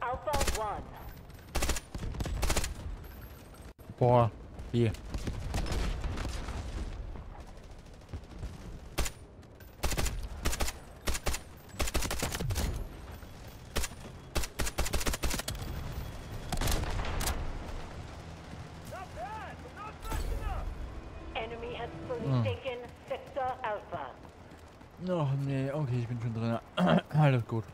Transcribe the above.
Alpha 1. Boah, wie? Enemy has fully hmm. taken Sector Alpha. Nee, okay, ich bin schon drin. Alles gut.